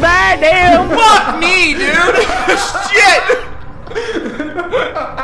cold damn. Fuck me, dude. Shit.